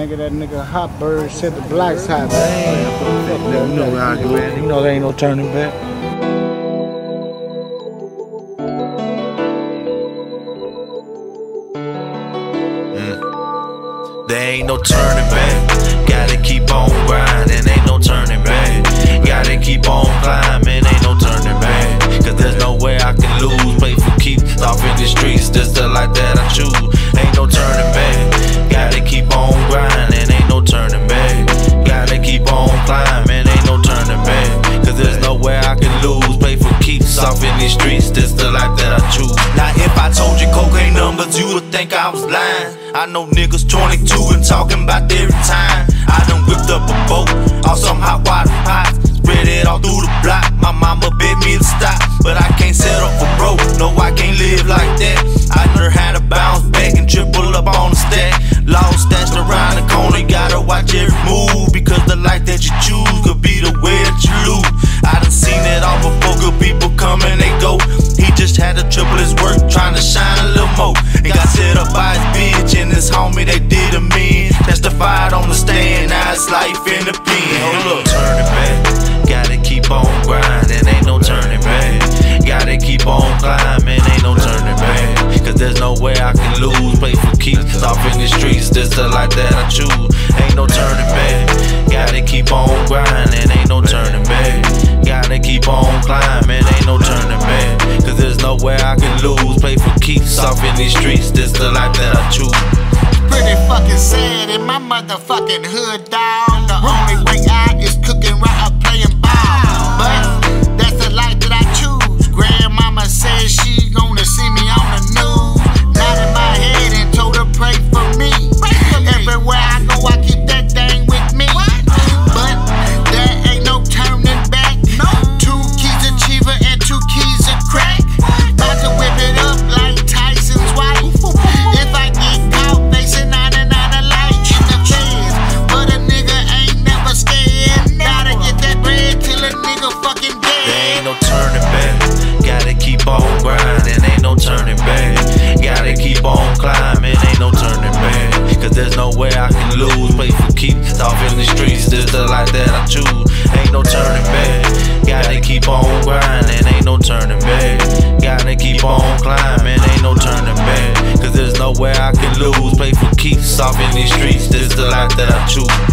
Nigga, that nigga Hot Bird said the blacks hot, man. You know how I do it. You know there ain't no turning back. Mm. There ain't no turning back. Gotta keep on grinding, ain't no turning back. Gotta keep on climbing, ain't no turning back. Cause there's no way I can lose. Play for keeps off in the streets, just the life that I choose. These streets, just the life that I choose. Now if I told you cocaine numbers, you would think I was lying. I know niggas 22 and talking about every time. I done whipped up a boat off some hot water pots. Spread it all through the block. My mama bid me to stop, but I can't settle for broke. No, I can't live like that. I learned how to triple his work, trying to shine a little more. And got set up by his bitch and his homie, they did him in. Testified on the stand, now it's life in the pen. Hold up, turning back. Gotta keep on grinding, ain't no turning back. Gotta keep on climbing, ain't no turning back. Cause there's no way I can lose. Play for keeps off in the streets, this the life that I choose. Ain't no turning back. Gotta keep on grinding, ain't no turning back. Gotta keep on climbing, ain't no turning back. Cause there's no way I can lose. Play for keeps off in these streets, this the life that I choose. Pretty fucking sad in my motherfucking hood, dog. The only I can lose. Play for keeps off in the streets, this the life that I choose. Ain't no turning back. Gotta keep on grinding, ain't no turning back. Gotta keep on climbing, ain't no turning back. Cause there's no way I can lose. Play for keeps off in these streets, this the life that I choose.